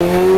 Ooh.